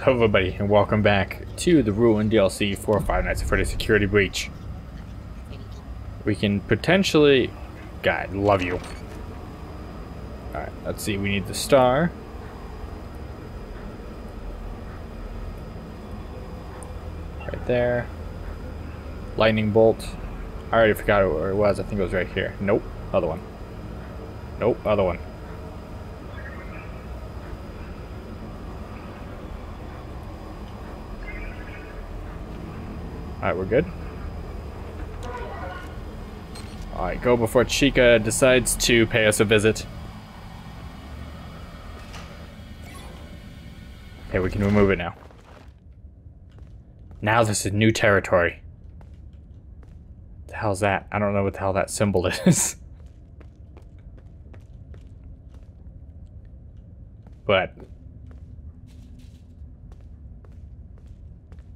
Hello everybody and welcome back to the Ruin DLC for oh Five Nights at Freddy's Security Breach. We can potentially... God, love you. Alright, let's see, we need the star. Right there. Lightning bolt. I already forgot where it was, I think it was right here. Nope, other one. Nope, other one. Alright, we're good. Alright, go before Chica decides to pay us a visit. Okay, we can remove it now. Now this is new territory. The hell's that? I don't know what the hell that symbol is. but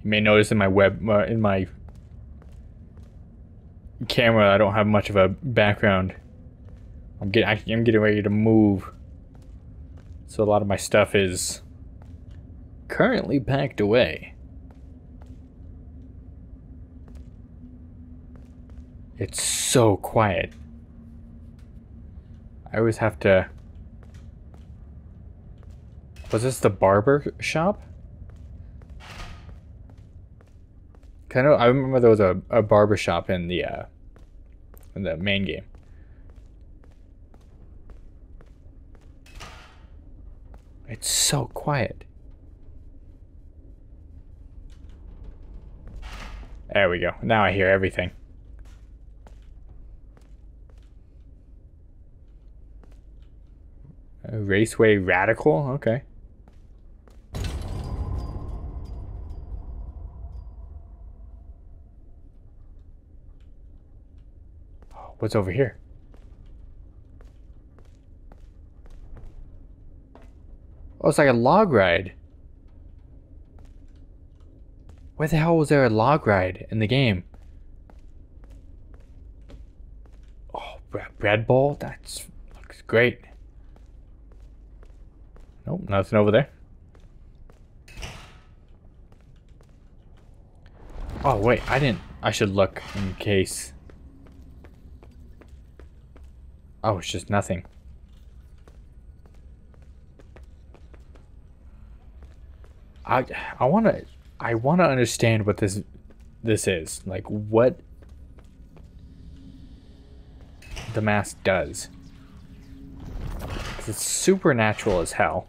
You may notice in my web, uh, in my camera, I don't have much of a background. I'm getting, I'm getting ready to move. So a lot of my stuff is currently packed away. It's so quiet. I always have to... Was this the barber shop? I know I remember there was a, a barber shop in the uh, in the main game. It's so quiet. There we go. Now I hear everything. Raceway Radical? Okay. What's over here? Oh, it's like a log ride. Where the hell was there a log ride in the game? Oh, bread bowl? That looks great. Nope, nothing over there. Oh, wait, I didn't... I should look in case... Oh, it's just nothing. I I want to I want to understand what this this is. Like what the mask does. It's supernatural as hell.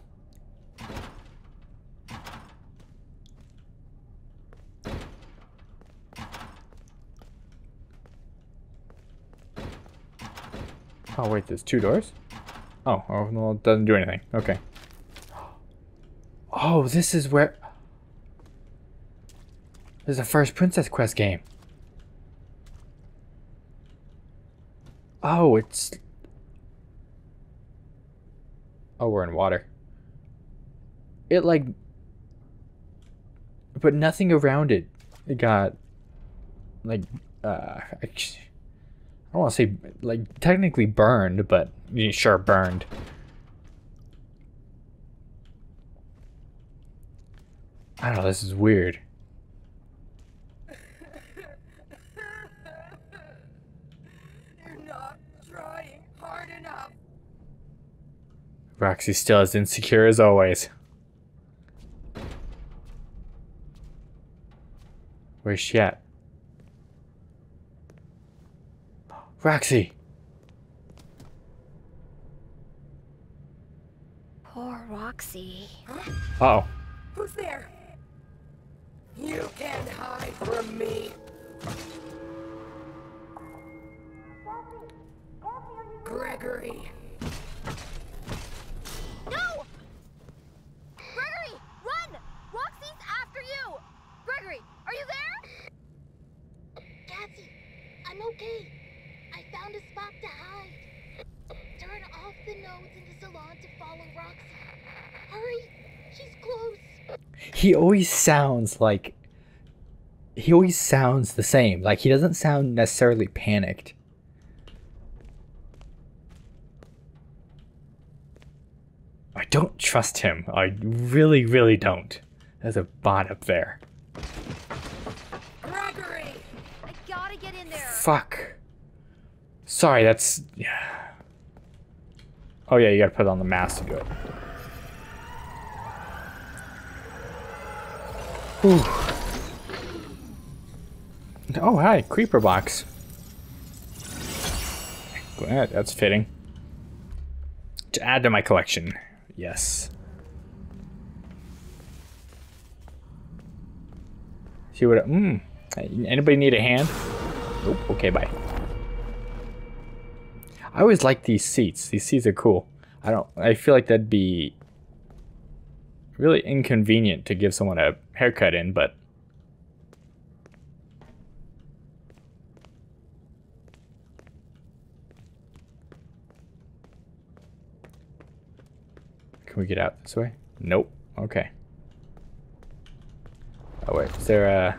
Oh, wait, there's two doors? Oh, oh, well, it doesn't do anything. Okay. Oh, this is where... This is the first Princess Quest game. Oh, it's... Oh, we're in water. It, like... But nothing around it. It got... Like, uh... don't want to say, like, technically burned, but sure, burned. I don't know, this is weird. You're not trying hard enough. Roxy still as insecure as always. Where's she at? Roxy! Poor Roxy. Uh oh. Who's there? You can't hide from me. Gregory. No! Gregory, run! Roxy's after you! Gregory, are you there? Cassie, I'm okay found a spot to hide. Turn off the nodes in the salon to follow Roxy. Hurry, she's close. He always sounds like he always sounds the same. Like he doesn't sound necessarily panicked. I don't trust him. I really, really don't. There's a bot up there. Gregory! I gotta get in there. Fuck. Sorry, that's. Yeah. Oh yeah, you gotta put on the mask to it. Whew. Oh hi, creeper box. Glad that's fitting. To add to my collection. Yes. See what? Mmm. Anybody need a hand? Nope. Okay, bye. I always like these seats. These seats are cool. I don't. I feel like that'd be really inconvenient to give someone a haircut in, but Can we get out this way? Nope. Okay. Oh wait, is there a...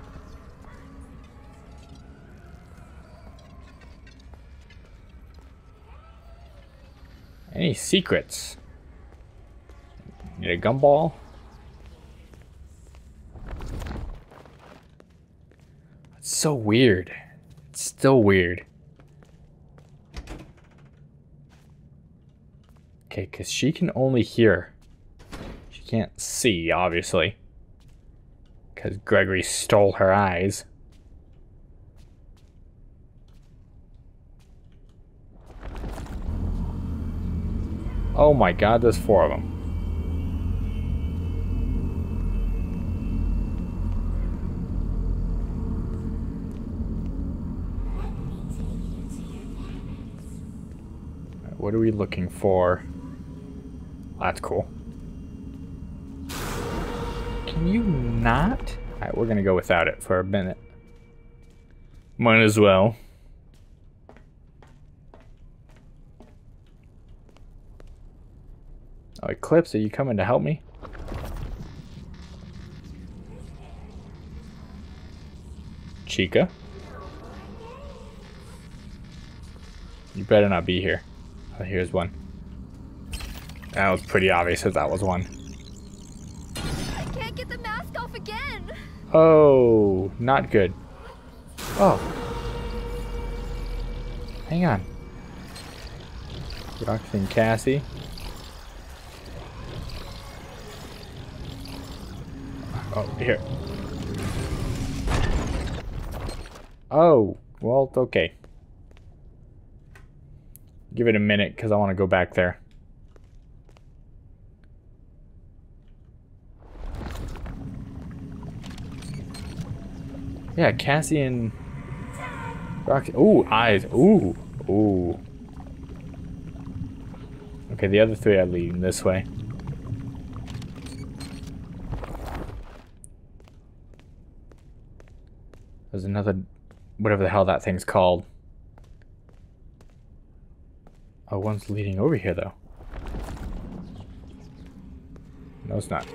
Any secrets? Need a gumball? It's so weird. It's still weird. Okay, because she can only hear. She can't see, obviously. Because Gregory stole her eyes. Oh my god, there's four of them. What are we looking for? That's cool. Can you not? Alright, we're gonna go without it for a minute. Might as well. Eclipse, are you coming to help me? Chica? You better not be here. Oh, here's one. That was pretty obvious that that was one. I can't get the mask off again. Oh, not good. Oh. Hang on. Roxy and Cassie. Oh, here. Oh, well, okay. Give it a minute because I want to go back there. Yeah, Cassian. Roxy. Ooh, eyes. Ooh, ooh. Okay, the other three are leading this way. There's another, whatever the hell that thing's called. Oh, one's leading over here, though. No, it's not.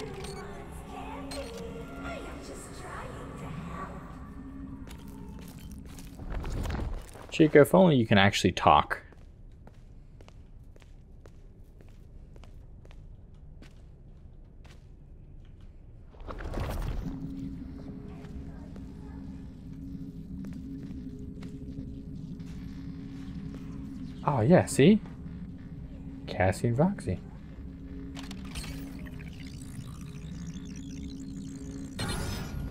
Chica, if only you can actually talk. Oh, yeah, see? Cassie and Roxy.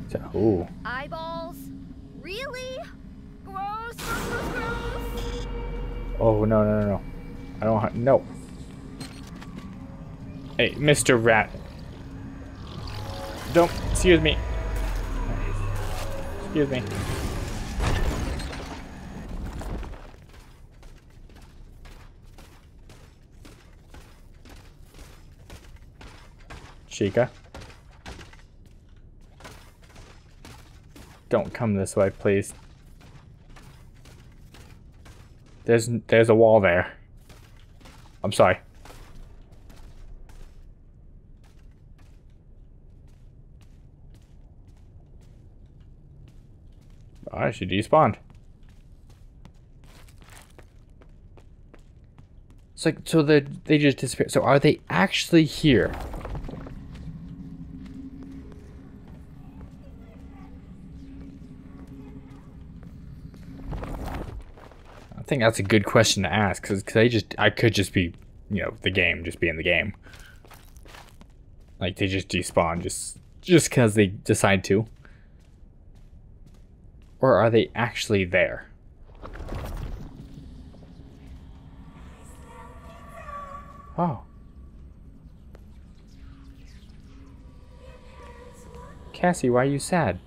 So, ooh. Eyeballs? Really? Gross, gross, gross, gross. Oh, no, no, no, no. I don't have, no. Hey, Mr. Rat. Don't, excuse me. Excuse me. Chica. Don't come this way, please. There's there's a wall there. I'm sorry. I should despawned. It's like so they they just disappear. So are they actually here? I think that's a good question to ask because they just I could just be you know the game just be in the game. Like they just despawn just just because they decide to. Or are they actually there? Oh. Cassie, why are you sad?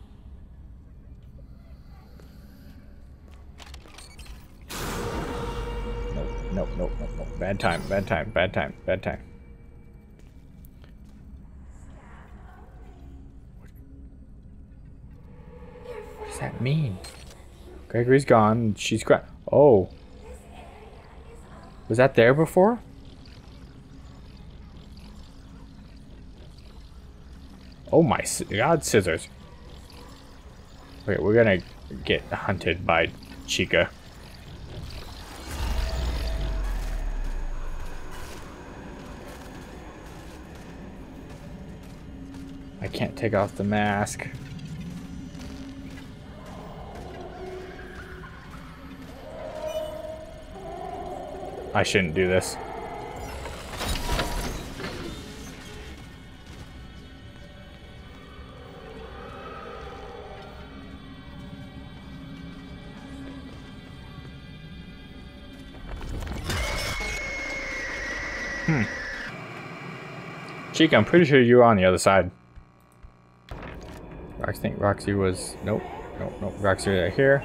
Nope, nope, nope. Bad time, bad time, bad time, bad time. What does that mean? Gregory's gone. She's cry. Oh. Was that there before? Oh my god, scissors. Okay, we're gonna get hunted by Chica. Can't take off the mask. I shouldn't do this. Hmm. Chica, I'm pretty sure you were on the other side. Think Roxy was... Nope. Nope, nope. Roxy right here.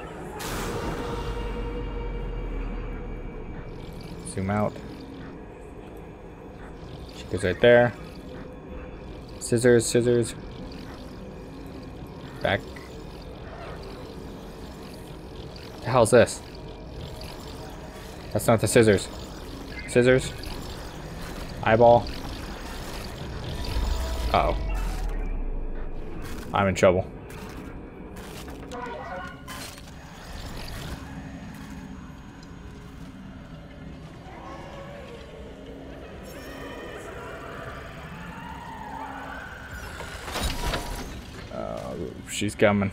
Zoom out. She goes right there. Scissors, scissors. Back. The hell's this? That's not the scissors. Scissors. Eyeball. Uh oh. I'm in trouble. Uh, she's coming.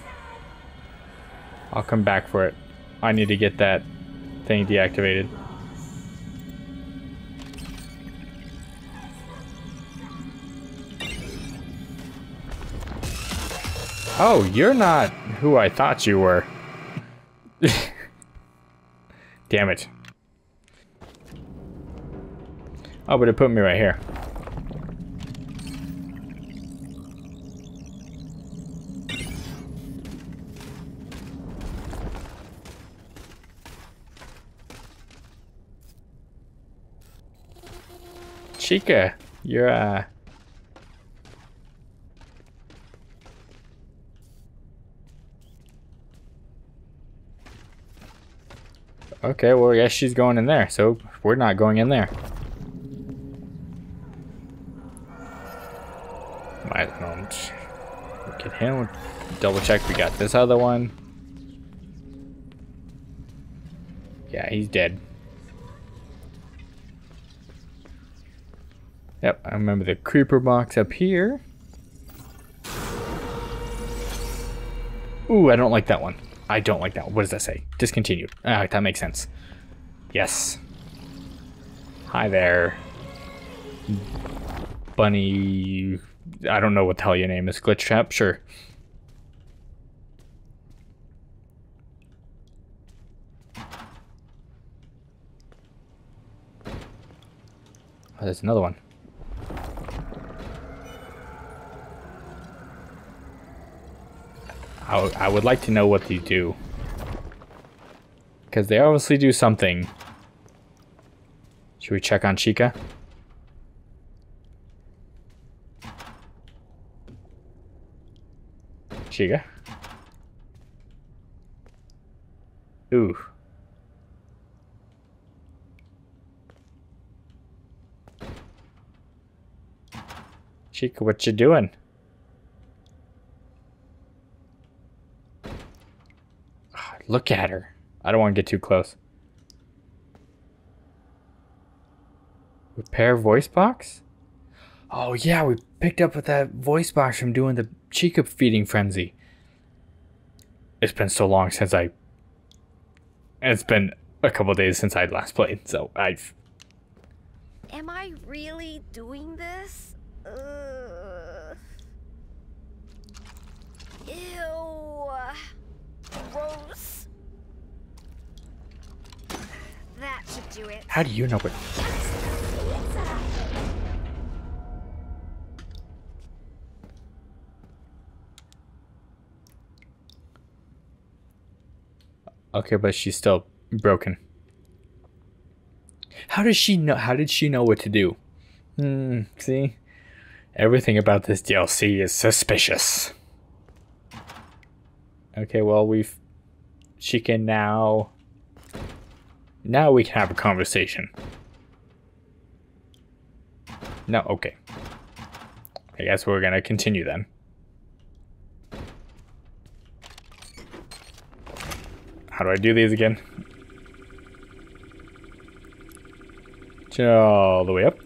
I'll come back for it. I need to get that thing deactivated. Oh, you're not who I thought you were. Damn it. Oh, but it put me right here. Chica, you're uh Okay, well, yes, she's going in there, so we're not going in there. Might not get him. Double check. We got this other one. Yeah, he's dead. Yep, I remember the creeper box up here. Ooh, I don't like that one. I don't like that. What does that say? Discontinued. Ah, that makes sense. Yes. Hi there. Bunny... I don't know what the hell your name is. Glitchtrap? Sure. Oh, there's another one. I, would like to know what these do. Because they obviously do something. Should we check on Chica? Chica? Ooh. Chica, what you doing? Look at her. I don't want to get too close. Repair voice box? Oh yeah, we picked up with that voice box from doing the Chica feeding frenzy. It's been so long since I... It's been a couple days since I'd last played, so I've Am I really doing this? Ugh. Ew. Gross. That should do it. How do you know what? Okay, but she's still broken. How does she know? How did she know what to do? Hmm. See, everything about this DLC is suspicious. Okay, well we've. She can now. Now we can have a conversation. No, okay. I guess we're gonna continue then. How do I do these again? All the way up.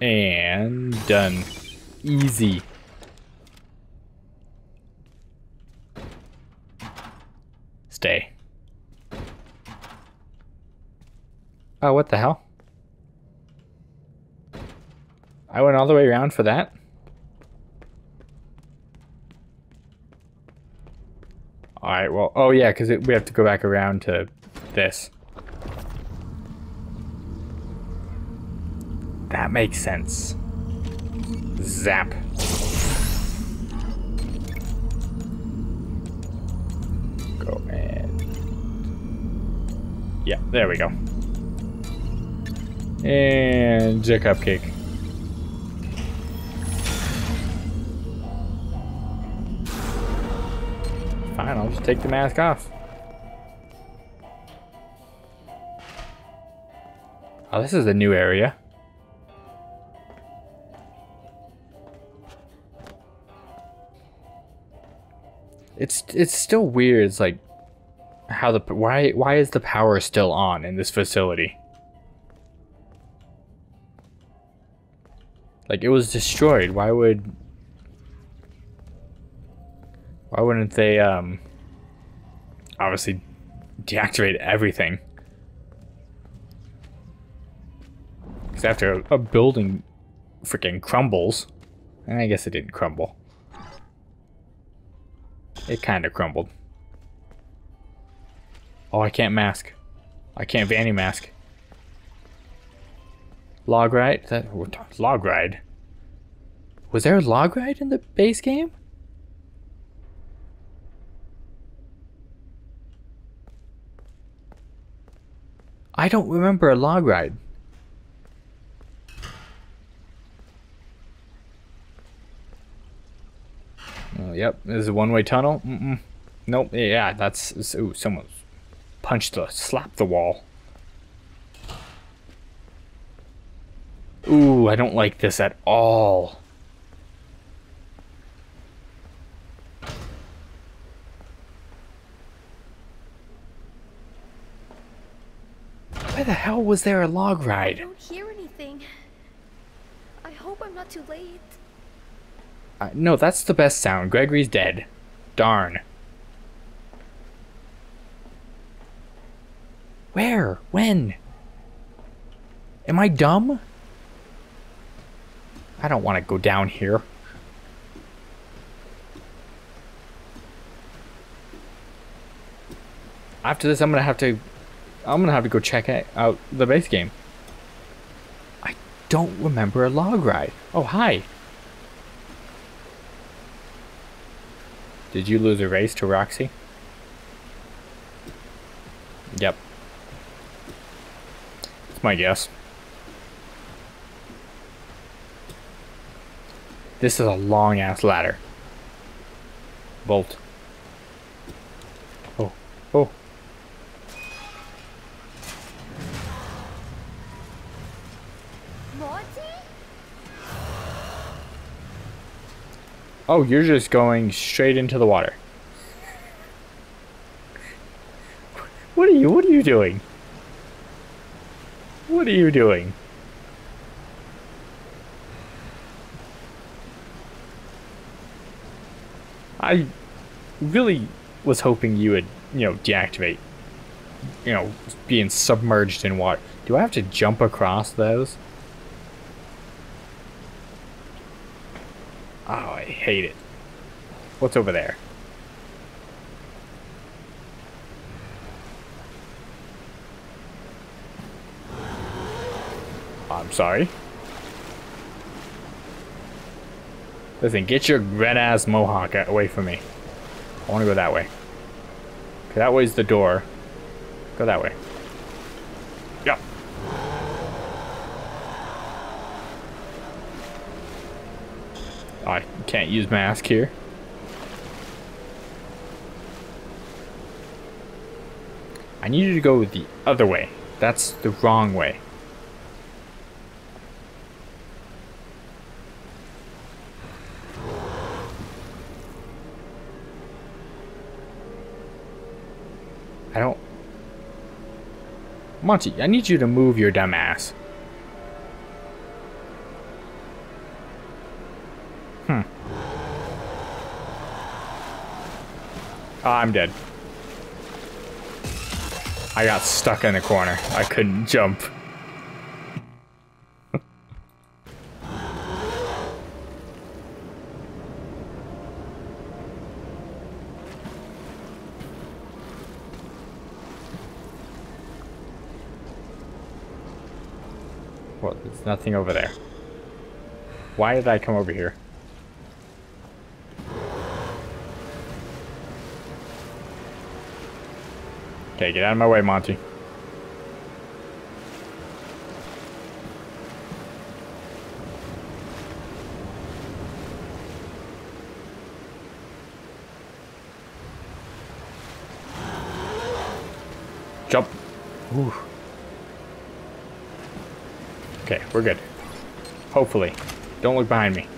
And done. Easy. Stay. Oh, what the hell? I went all the way around for that? Alright, well, oh yeah, because we have to go back around to this. That makes sense. Zap. Go. Yeah, there we go. And a cupcake. Fine, I'll just take the mask off. Oh, this is a new area. It's it's still weird. It's like how the why why is the power still on in this facility? Like it was destroyed. Why would why wouldn't they um obviously deactivate everything? Because after a, a building freaking crumbles, and I guess it didn't crumble. It kind of crumbled. Oh, I can't mask. I can't Vanny mask. Log ride? That log ride. Was there a log ride in the base game? I don't remember a log ride. Oh, yep, this is a one-way tunnel. Mm -mm. Nope, yeah, that's... Ooh, someone punched the... slap the wall. Ooh, I don't like this at all. Where the hell was there a log ride? I don't hear anything. I hope I'm not too late. Uh, no, that's the best sound. Gregory's dead. Darn. Where? When? Am I dumb? I don't want to go down here. After this, I'm gonna have to. I'm gonna have to go check out the base game. I don't remember a log ride. Oh, hi. Did you lose a race to Roxy? Yep. That's my guess. This is a long ass ladder. Bolt. Oh, oh. Monty? Oh, you're just going straight into the water. What are you, what are you doing? What are you doing? I really was hoping you would, you know, deactivate. You know, being submerged in water. Do I have to jump across those? Oh, I hate it. What's over there? I'm sorry. Listen, get your red ass mohawk away from me. I want to go that way. Okay, that way's the door. Go that way. Yeah. Oh, I can't use mask here. I need you to go the other way. That's the wrong way. I don't... Monty, I need you to move your dumb ass. Hmm. I'm dead. I got stuck in the corner. I couldn't jump. Well, there's nothing over there. Why did I come over here? Okay, get out of my way, Monty. Jump. Ooh. Okay, we're good. Hopefully. Don't look behind me.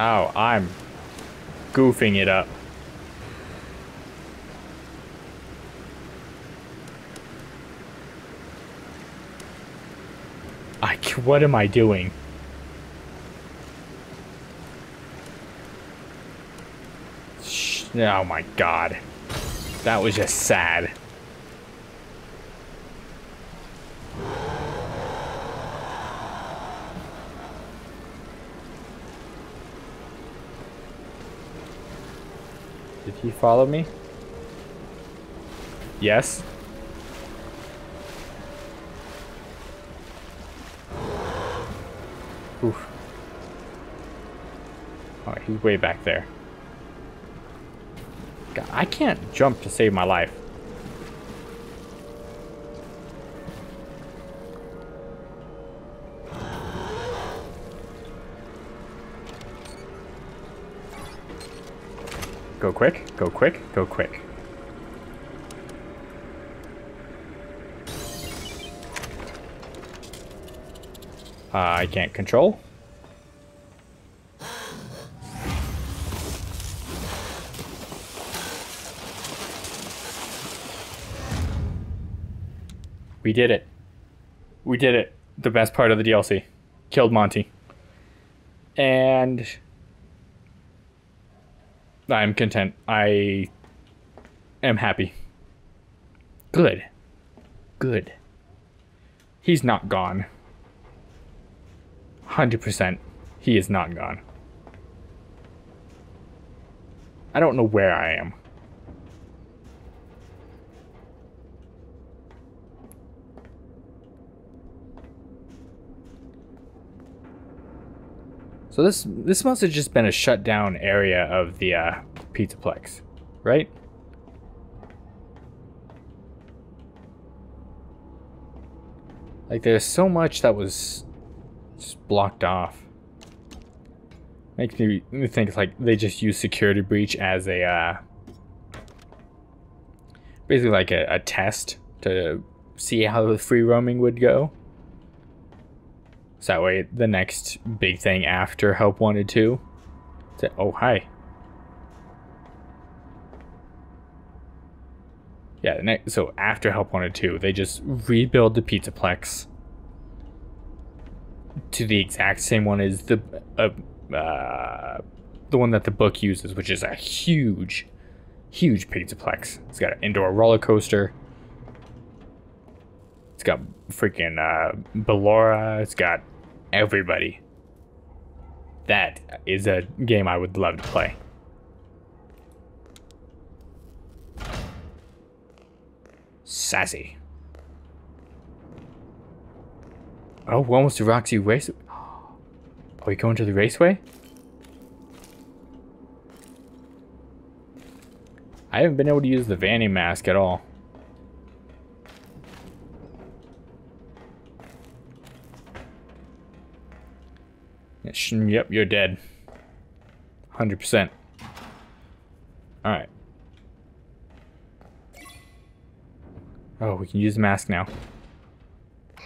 Oh, I'm goofing it up. I, what am I doing? Oh my god. That was just sad. Did he follow me? Yes. Oof. Oh, he's way back there. I can't jump to save my life. Go quick, go quick, go quick. Uh, I can't control. We did it. We did it. The best part of the DLC. Killed Monty. And I'm content. I am happy. Good. Good. He's not gone. 100%. He is not gone. I don't know where I am. So this this must have just been a shut down area of the uh, Pizzaplex, right? Like there's so much that was just blocked off. Makes me think like they just use security breach as a uh, basically like a, a test to see how the free roaming would go. So that way, the next big thing after Help Wanted 2. Say, oh, hi. Yeah, the next, so after Help Wanted 2, they just rebuild the Pizzaplex to the exact same one as the uh, uh, the one that the book uses, which is a huge, huge pizzaplex. It's got an indoor roller coaster. It's got freaking uh, Ballora. It's got everybody. That is a game I would love to play. Sassy. Oh, we're almost to Roxy Race. Are we going to the raceway? I haven't been able to use the Vanny mask at all. Yep, you're dead. 100%. Alright. Oh, we can use the mask now.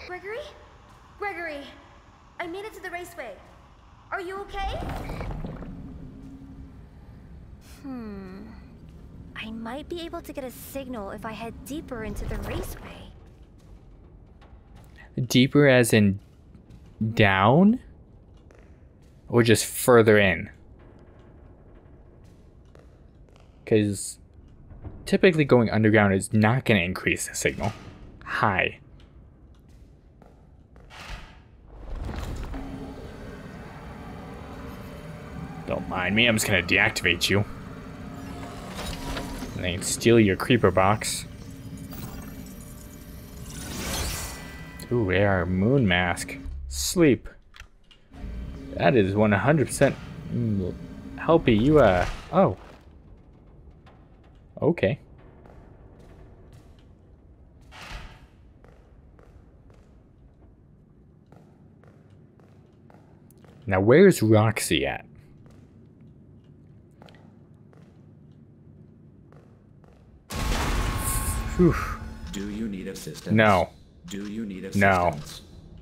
Gregory? Gregory! I made it to the raceway. Are you okay? Hmm. I might be able to get a signal if I head deeper into the raceway. Deeper as in down? Or just further in? Because typically going underground is not going to increase the signal. Hi. Don't mind me, I'm just going to deactivate you. And then steal your creeper box. Ooh, AR moon mask. Sleep. That is 100% mm, helpy. You, uh, oh. Okay. Now, where's Roxy at? Whew. Do you need assistance? No. Do you need No.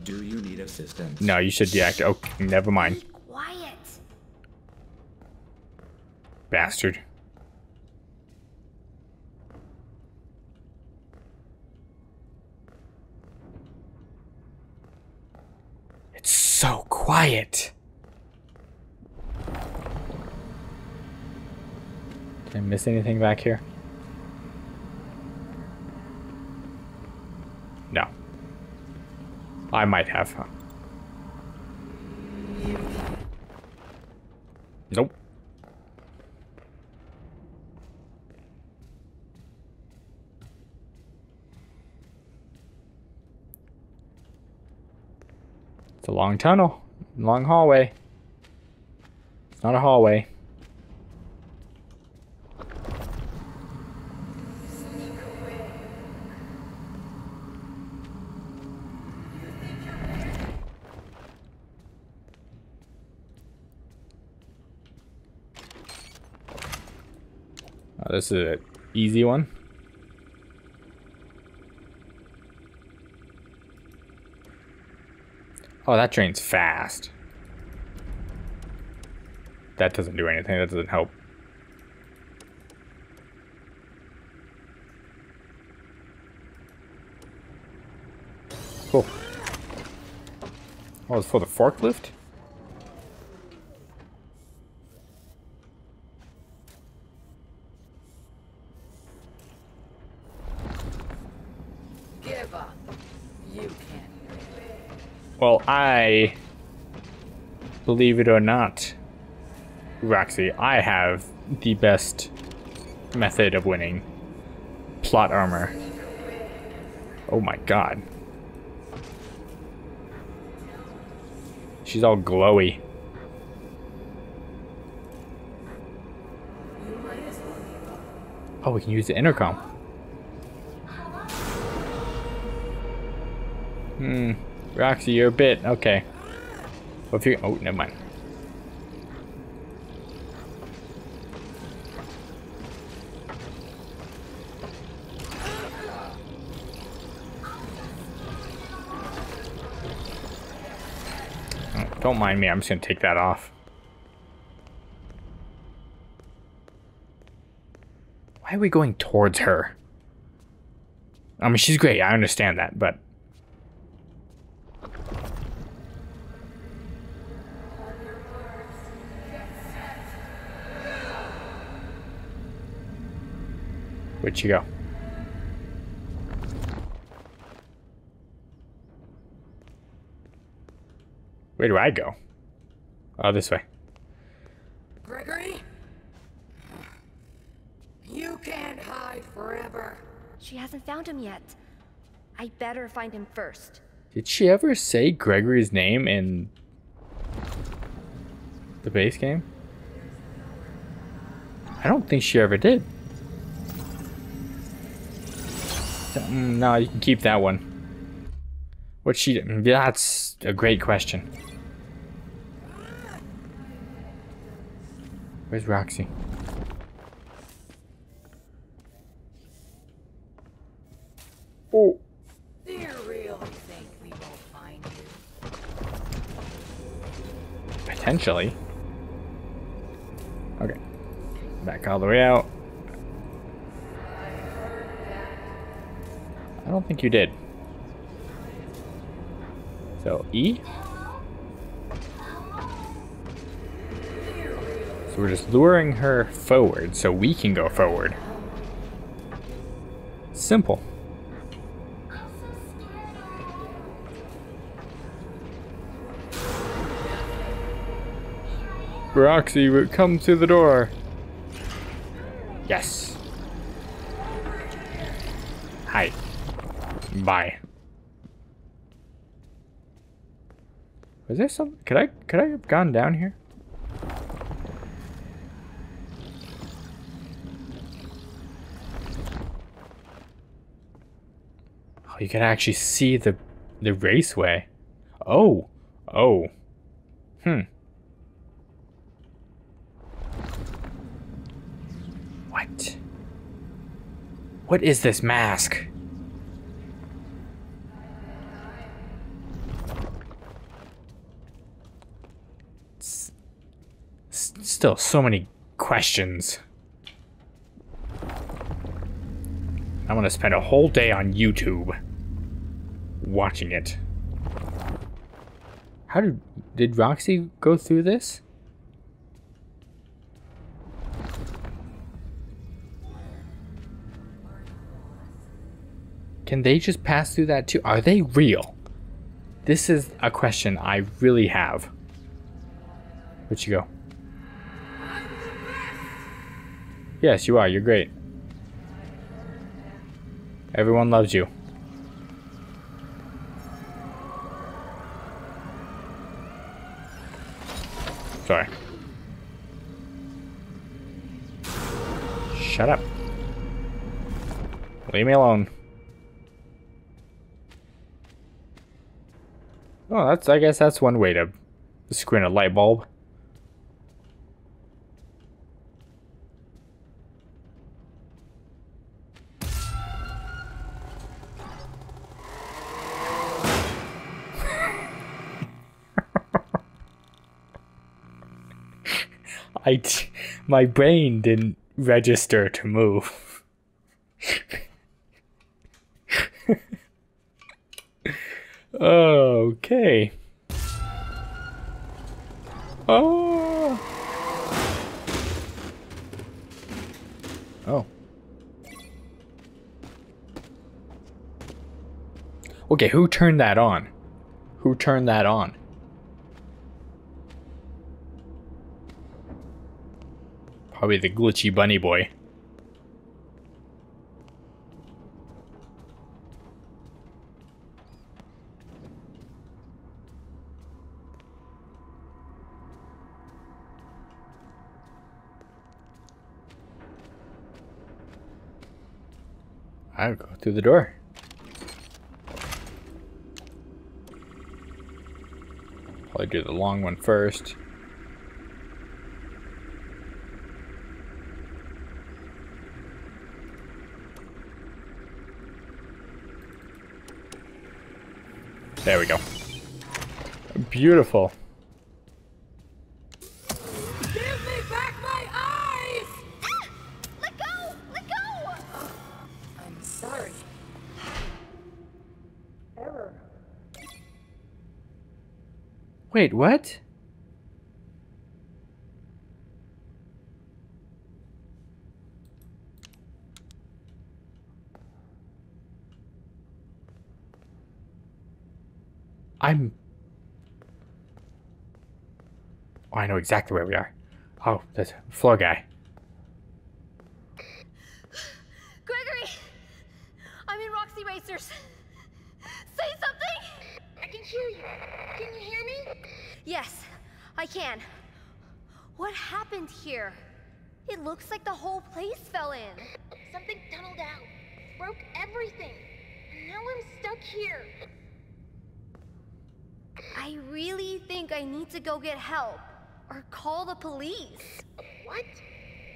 Assistance? Do you need assistance? No, you should deactivate. Okay, oh, never mind. Be quiet. Bastard. It's so quiet. Did I miss anything back here? No. I might have. Nope. It's a long tunnel, long hallway. It's not a hallway. Oh, this is an easy one. Oh, that drains fast. That doesn't do anything. That doesn't help. Cool. Oh, it's for the forklift? Well, I believe it or not, Roxy, I have the best method of winning plot armor. Oh my god. She's all glowy. Oh, we can use the intercom. Roxy, you're a bit. Okay. Well, if you Oh, never mind. Don't mind me. I'm just to take that off. Why are we going towards her? I mean, she's great. I understand that, but... Where'd she go? Where do I go? Oh, this way. Gregory? You can't hide forever. She hasn't found him yet. I better find him first. Did she ever say Gregory's name in the base game? I don't think she ever did. Mm, no, you can keep that one. What she? Mm, that's a great question. Where's Roxy? Oh. Do really think we won't find you? Potentially. Okay. Back all the way out. I don't think you did. So, E? So we're just luring her forward so we can go forward. Simple. Roxy, come to the door. Yes. Was there some? Could I? Could I have gone down here? Oh, you can actually see the the raceway. Oh, oh, hmm. What? What is this mask? Still, so many questions. I'm gonna spend a whole day on YouTube watching it. How did did Roxy go through this? Can they just pass through that too? Are they real? This is a question I really have. Where'd you go? Yes, you are. You're great. Everyone loves you. Sorry. Shut up. Leave me alone. Oh, that's I guess that's one way to screen a light bulb. I t- my brain didn't register to move. okay. Oh. Oh. Okay, who turned that on? Who turned that on? Probably the glitchy bunny boy. I'll go through the door. Probably do the long one first. There we go. Beautiful. Give me back my eyes! Let go! Let go! I'm sorry. Error. Wait, what? I'm... Oh, I know exactly where we are. Oh, that's a floor guy. Gregory! I'm in Roxy Racers. Say something! I can hear you. Can you hear me? Yes, I can. What happened here? It looks like the whole place fell in. Something tunneled out, broke everything. And now I'm stuck here. I really think I need to go get help or call the police. What?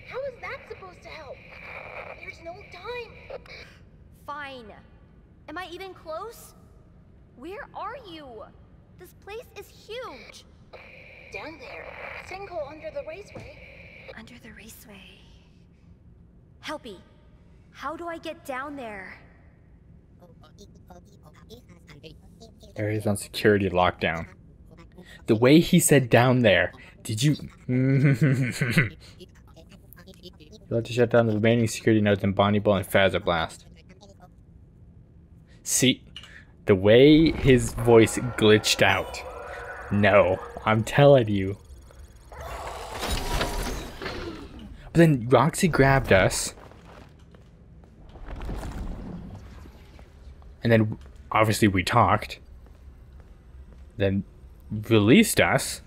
How is that supposed to help? There's no time. Fine. Am I even close? Where are you? This place is huge. Down there, sinkhole under the raceway. Under the raceway. Helpy, how do I get down there? Areas on security lockdown. The way he said down there, did you... You'll have to shut down the remaining security nodes in Bonnie Bowl and Fazer Blast. See, the way his voice glitched out. No, I'm telling you. But then Roxy grabbed us. And then obviously we talked. Then released us.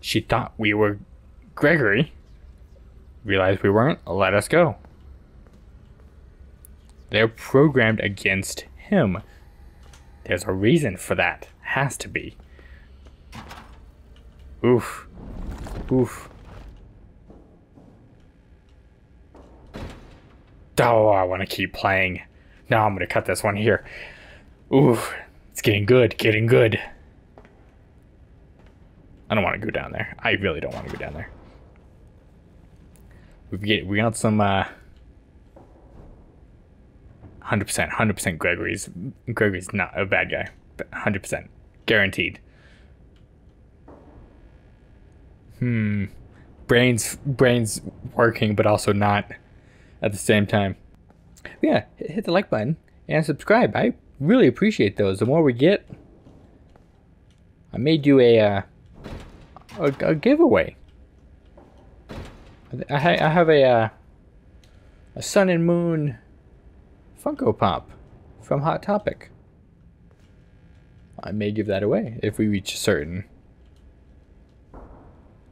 She thought we were Gregory. Realized we weren't, let us go. They're programmed against him. There's a reason for that. Has to be. Oof. Oof. Oh, I want to keep playing. Now I'm going to cut this one here. Oof. It's getting good, getting good. I don't want to go down there. I really don't want to go down there. We get we got some uh 100%, 100% Gregory's Gregory's not a bad guy. 100% guaranteed. Hmm. Brains brains working but also not at the same time. Yeah, hit the like button and subscribe. I really appreciate those. The more we get, I may do a uh, a, a giveaway. I, I have a uh, a Sun and Moon Funko Pop from Hot Topic. I may give that away if we reach a certain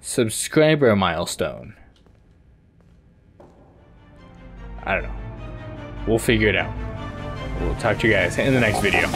subscriber milestone. I don't know. We'll figure it out. We'll talk to you guys in the next video.